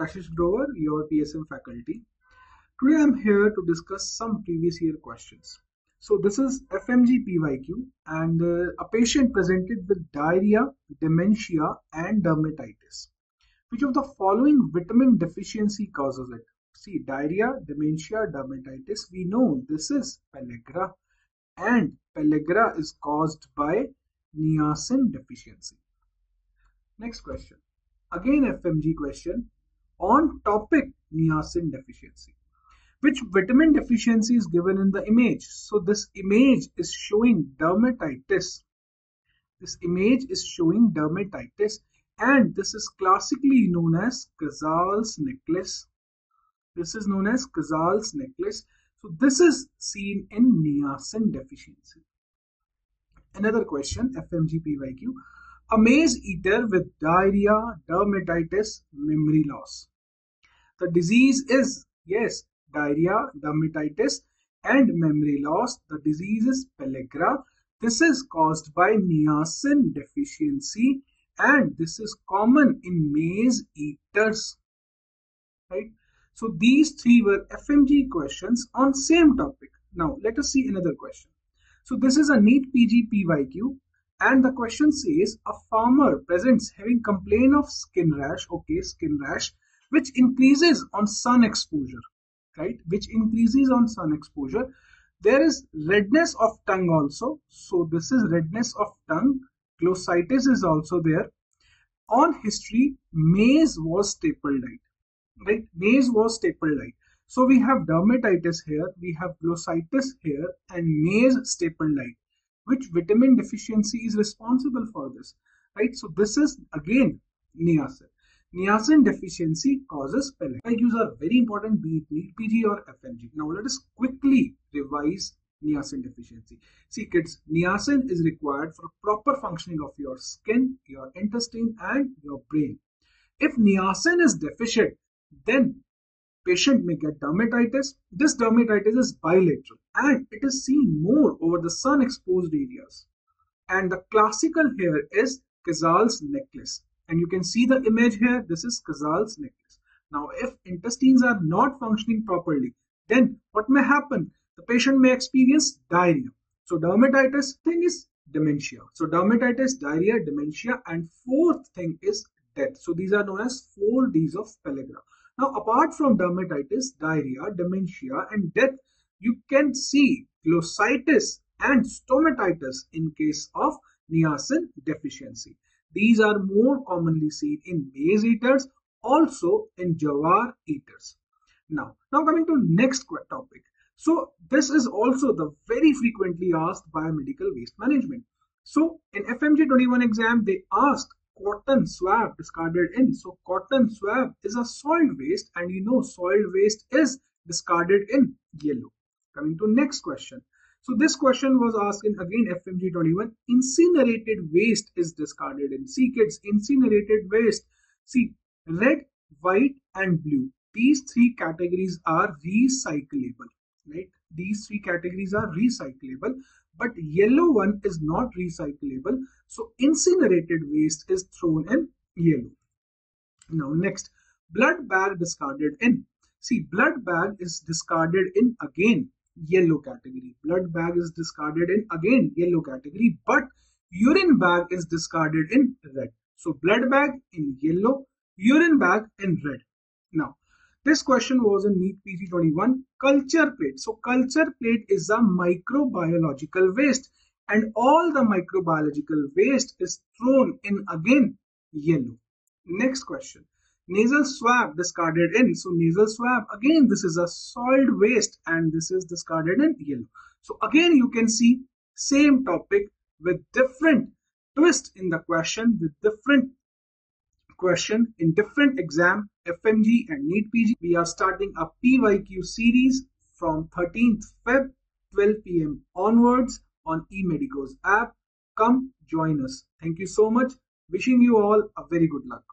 Kashish Grover, your PSM faculty. Today I'm here to discuss some previous year questions. So this is FMG PYQ and uh, a patient presented with diarrhea, dementia and dermatitis. Which of the following vitamin deficiency causes it? See diarrhea, dementia, dermatitis. We know this is pellagra and pellagra is caused by niacin deficiency. Next question. Again FMG question on topic niacin deficiency. Which vitamin deficiency is given in the image? So this image is showing dermatitis. This image is showing dermatitis and this is classically known as Casal's necklace. This is known as Casal's necklace. So this is seen in niacin deficiency. Another question, FMG PYQ. A maize eater with diarrhea, dermatitis, memory loss. The disease is, yes, diarrhea, dermatitis, and memory loss. The disease is pellagra. This is caused by niacin deficiency and this is common in maize eaters. Right? So these three were FMG questions on same topic. Now let us see another question. So this is a NEET PG PYQ and the question says a farmer presents having complaint of skin rash, okay, skin rash which increases on sun exposure, right? Which increases on sun exposure. There is redness of tongue also. So this is redness of tongue. Glossitis is also there. On history, maize was staple diet, right? Maize was staple diet. So we have dermatitis here, we have glossitis here, and maize staple diet. Which vitamin deficiency is responsible for this, right? So this is again niacin. Niacin deficiency causes pellet. IQs are very important, be it PG or FMG. Now let us quickly revise niacin deficiency. See kids, niacin is required for proper functioning of your skin, your intestine and your brain. If niacin is deficient, then patient may get dermatitis. This dermatitis is bilateral and it is seen more over the sun exposed areas. And the classical here is Casal's necklace. And you can see the image here. This is Casal's necklace. Now if intestines are not functioning properly then what may happen? The patient may experience diarrhea. So dermatitis thing is dementia. So dermatitis diarrhea dementia and fourth thing is death. So these are known as four d's of pellagra now apart from dermatitis diarrhea dementia and death you can see glossitis and stomatitis in case of niacin deficiency these are more commonly seen in maize eaters, also in jawar eaters. Now, now coming to next topic. So this is also the very frequently asked biomedical waste management. So in FMG 21 exam, they asked cotton swab discarded in. So cotton swab is a soiled waste and you know soiled waste is discarded in yellow. Coming to next question. So this question was asked in again FMG 21. Incinerated waste is discarded in. See kids, incinerated waste. See, red, white and blue. These three categories are recyclable. Right? These three categories are recyclable. But yellow one is not recyclable. So incinerated waste is thrown in yellow. Now next, blood bag discarded in. See, blood bag is discarded in again yellow category. Blood bag is discarded in again yellow category, but urine bag is discarded in red. So blood bag in yellow, urine bag in red. Now, this question was in NEET PG21 culture plate. So culture plate is a microbiological waste and all the microbiological waste is thrown in again yellow. Next question. Nasal swab discarded in. So nasal swab, again, this is a soiled waste and this is discarded in yellow. So again, you can see same topic with different twist in the question with different question in different exam FMG and NEET PG. We are starting a PYQ series from 13th Feb 12 pm onwards on eMedicoz app. Come join us. Thank you so much. Wishing you all a very good luck.